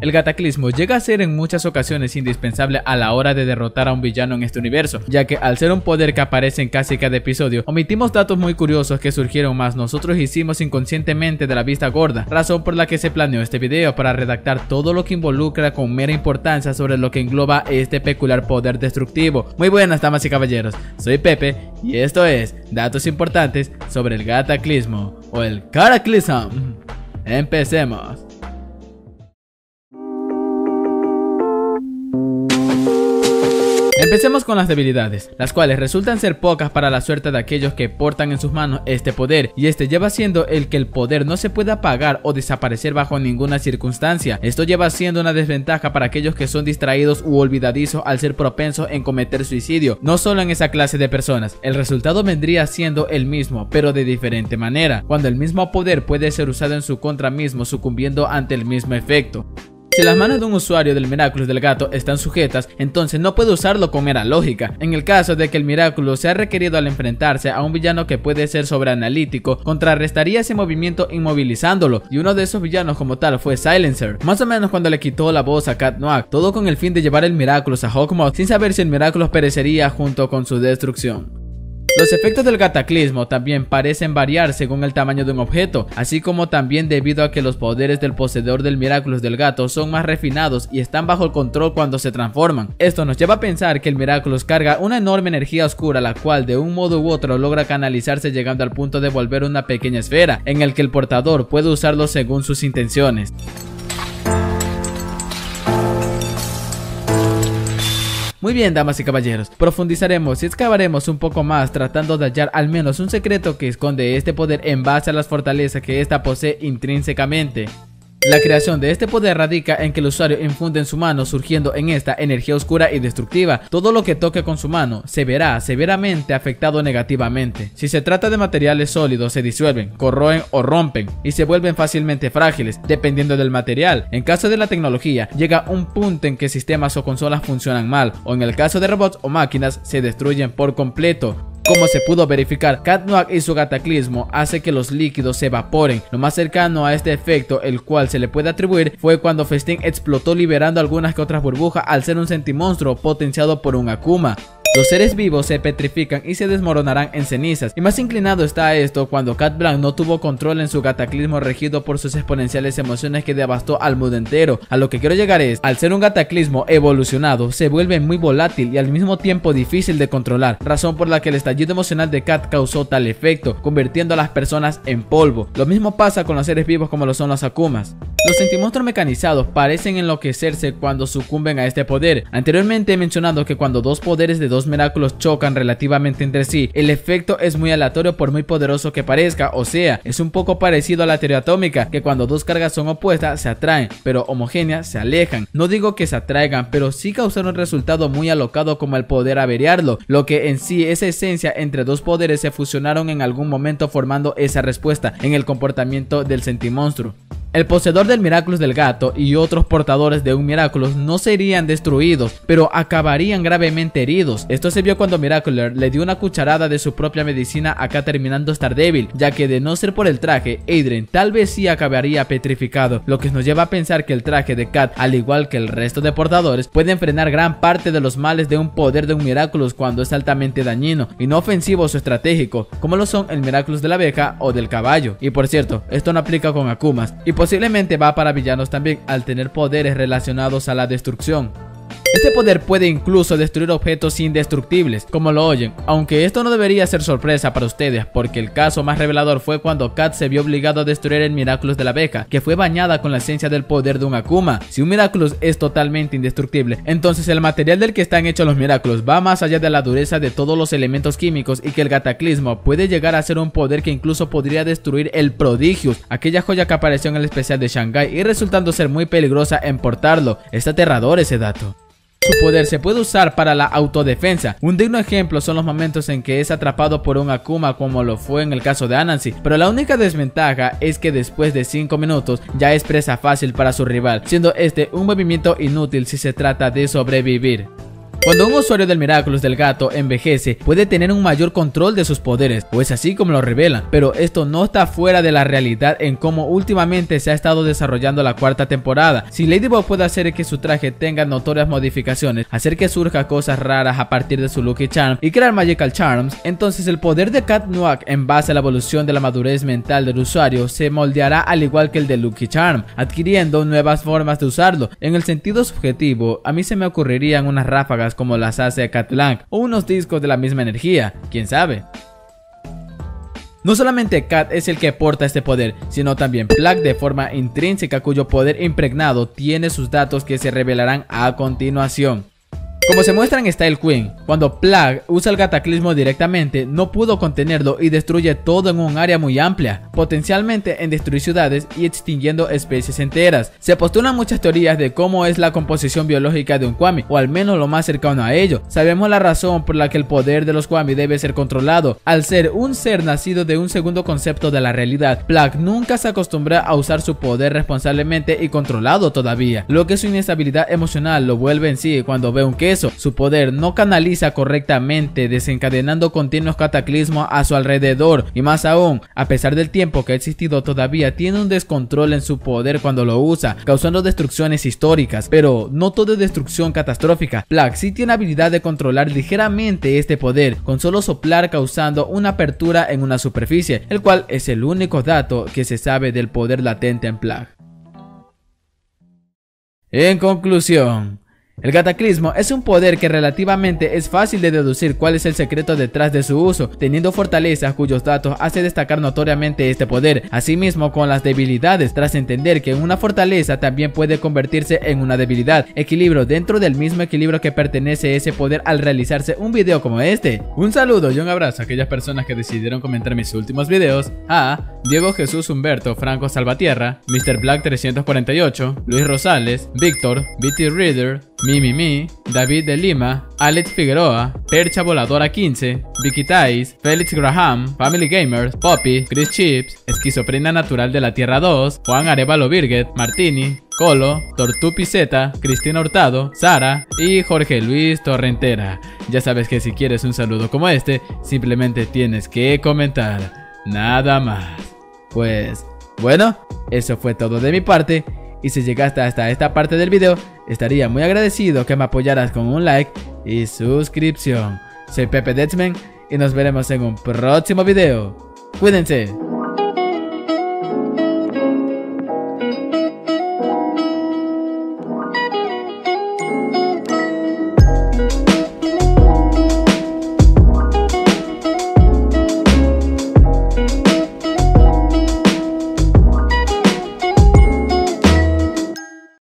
El cataclismo llega a ser en muchas ocasiones indispensable a la hora de derrotar a un villano en este universo, ya que al ser un poder que aparece en casi cada episodio, omitimos datos muy curiosos que surgieron más nosotros hicimos inconscientemente de la vista gorda, razón por la que se planeó este video para redactar todo lo que involucra con mera importancia sobre lo que engloba este peculiar poder destructivo. Muy buenas damas y caballeros, soy Pepe y esto es datos importantes sobre el cataclismo o el cataclism. Empecemos. Empecemos con las debilidades, las cuales resultan ser pocas para la suerte de aquellos que portan en sus manos este poder, y este lleva siendo el que el poder no se puede apagar o desaparecer bajo ninguna circunstancia. Esto lleva siendo una desventaja para aquellos que son distraídos u olvidadizos al ser propensos en cometer suicidio, no solo en esa clase de personas. El resultado vendría siendo el mismo, pero de diferente manera, cuando el mismo poder puede ser usado en su contra mismo sucumbiendo ante el mismo efecto. Si las manos de un usuario del Miraculous del gato están sujetas, entonces no puede usarlo con mera lógica. En el caso de que el Miraculous sea requerido al enfrentarse a un villano que puede ser sobreanalítico, contrarrestaría ese movimiento inmovilizándolo, y uno de esos villanos como tal fue Silencer, más o menos cuando le quitó la voz a Cat Noir, todo con el fin de llevar el Miraculous a Hawkmoth sin saber si el Miraculous perecería junto con su destrucción. Los efectos del cataclismo también parecen variar según el tamaño de un objeto, así como también debido a que los poderes del poseedor del Miraculous del gato son más refinados y están bajo el control cuando se transforman. Esto nos lleva a pensar que el Miraculous carga una enorme energía oscura la cual de un modo u otro logra canalizarse llegando al punto de volver una pequeña esfera, en el que el portador puede usarlo según sus intenciones. Muy bien, damas y caballeros, profundizaremos y excavaremos un poco más tratando de hallar al menos un secreto que esconde este poder en base a las fortalezas que ésta posee intrínsecamente. La creación de este poder radica en que el usuario infunde en su mano, surgiendo en esta energía oscura y destructiva. Todo lo que toque con su mano se verá severamente afectado negativamente. Si se trata de materiales sólidos, se disuelven, corroen o rompen y se vuelven fácilmente frágiles, dependiendo del material. En caso de la tecnología, llega un punto en que sistemas o consolas funcionan mal, o en el caso de robots o máquinas, se destruyen por completo. Como se pudo verificar, Catnoak y su cataclismo hace que los líquidos se evaporen. Lo más cercano a este efecto, el cual se le puede atribuir, fue cuando Festín explotó liberando algunas que otras burbujas al ser un sentimonstruo potenciado por un Akuma. Los seres vivos se petrifican y se desmoronarán en cenizas, y más inclinado está esto cuando Cat Blanc no tuvo control en su cataclismo regido por sus exponenciales emociones que devastó al mundo entero. A lo que quiero llegar es, al ser un cataclismo evolucionado, se vuelve muy volátil y al mismo tiempo difícil de controlar, razón por la que el estallido emocional de Cat causó tal efecto, convirtiendo a las personas en polvo. Lo mismo pasa con los seres vivos como lo son los Akumas. Los sentimonstruos mecanizados parecen enloquecerse cuando sucumben a este poder. Anteriormente he mencionado que cuando dos poderes de dos Miraculous chocan relativamente entre sí, el efecto es muy aleatorio por muy poderoso que parezca, o sea, es un poco parecido a la teoría atómica, que cuando dos cargas son opuestas se atraen, pero homogéneas se alejan. No digo que se atraigan, pero sí causar un resultado muy alocado como el poder averiarlo, lo que en sí esa esencia entre dos poderes se fusionaron en algún momento formando esa respuesta en el comportamiento del sentimonstruo. El poseedor del Miraculous del gato y otros portadores de un Miraculous no serían destruidos, pero acabarían gravemente heridos. Esto se vio cuando Miracular le dio una cucharada de su propia medicina acá terminando estar débil, ya que de no ser por el traje, Adrien tal vez sí acabaría petrificado, lo que nos lleva a pensar que el traje de Cat, al igual que el resto de portadores, pueden frenar gran parte de los males de un poder de un Miraculous cuando es altamente dañino y no ofensivo o estratégico, como lo son el Miraculous de la abeja o del caballo. Y por cierto, esto no aplica con Akumas, Posiblemente va para villanos también al tener poderes relacionados a la destrucción. Este poder puede incluso destruir objetos indestructibles, como lo oyen, aunque esto no debería ser sorpresa para ustedes, porque el caso más revelador fue cuando Kat se vio obligado a destruir el Miraculous de la abeja, que fue bañada con la esencia del poder de un Akuma. Si un Miraculous es totalmente indestructible, entonces el material del que están hechos los Miraculous va más allá de la dureza de todos los elementos químicos y que el Cataclismo puede llegar a ser un poder que incluso podría destruir el Prodigius, aquella joya que apareció en el especial de Shanghai y resultando ser muy peligrosa en portarlo. Es aterrador ese dato. Su poder se puede usar para la autodefensa. Un digno ejemplo son los momentos en que es atrapado por un Akuma como lo fue en el caso de Anansi, pero la única desventaja es que después de 5 minutos ya es presa fácil para su rival, siendo este un movimiento inútil si se trata de sobrevivir. Cuando un usuario del Miraculous del gato envejece, puede tener un mayor control de sus poderes, o es así como lo revelan, pero esto no está fuera de la realidad en cómo últimamente se ha estado desarrollando la cuarta temporada. Si Ladybug puede hacer que su traje tenga notorias modificaciones, hacer que surja cosas raras a partir de su Lucky Charm y crear Magical Charms, entonces el poder de Cat Noir en base a la evolución de la madurez mental del usuario se moldeará al igual que el de Lucky Charm, adquiriendo nuevas formas de usarlo. En el sentido subjetivo, a mí se me ocurrirían unas ráfagas como las hace Blanc o unos discos de la misma energía, quién sabe. No solamente Cat es el que porta este poder, sino también Plug de forma intrínseca cuyo poder impregnado tiene sus datos que se revelarán a continuación. Como se muestra en Style Queen, cuando Plague usa el cataclismo directamente, no pudo contenerlo y destruye todo en un área muy amplia, potencialmente en destruir ciudades y extinguiendo especies enteras. Se postulan muchas teorías de cómo es la composición biológica de un Kwami, o al menos lo más cercano a ello. Sabemos la razón por la que el poder de los Kwami debe ser controlado. Al ser un ser nacido de un segundo concepto de la realidad, Plague nunca se acostumbra a usar su poder responsablemente y controlado todavía, lo que su inestabilidad emocional lo vuelve en sí cuando ve un queso su poder no canaliza correctamente, desencadenando continuos cataclismos a su alrededor y más aún, a pesar del tiempo que ha existido todavía tiene un descontrol en su poder cuando lo usa, causando destrucciones históricas, pero no todo es destrucción catastrófica. Black sí tiene habilidad de controlar ligeramente este poder, con solo soplar causando una apertura en una superficie, el cual es el único dato que se sabe del poder latente en Plague. En conclusión, el cataclismo es un poder que relativamente es fácil de deducir cuál es el secreto detrás de su uso, teniendo fortalezas cuyos datos hace destacar notoriamente este poder, asimismo con las debilidades, tras entender que una fortaleza también puede convertirse en una debilidad, equilibrio dentro del mismo equilibrio que pertenece ese poder al realizarse un video como este. Un saludo y un abrazo a aquellas personas que decidieron comentar mis últimos videos, a Diego Jesús Humberto Franco Salvatierra, Mr. Black 348, Luis Rosales, Víctor, BT Reader, Mimi David de Lima, Alex Figueroa, Percha Voladora 15, Vicky Tais, Felix Graham, Family Gamers, Poppy, Chris Chips, Esquizofrenia Natural de la Tierra 2, Juan Arevalo Virget, Martini, Colo, Tortupi Z, Cristina Hurtado, Sara y Jorge Luis Torrentera. Ya sabes que si quieres un saludo como este, simplemente tienes que comentar. Nada más. Pues, bueno, eso fue todo de mi parte. Y si llegaste hasta esta parte del video, estaría muy agradecido que me apoyaras con un like y suscripción. Soy Pepe Detzman y nos veremos en un próximo video. Cuídense.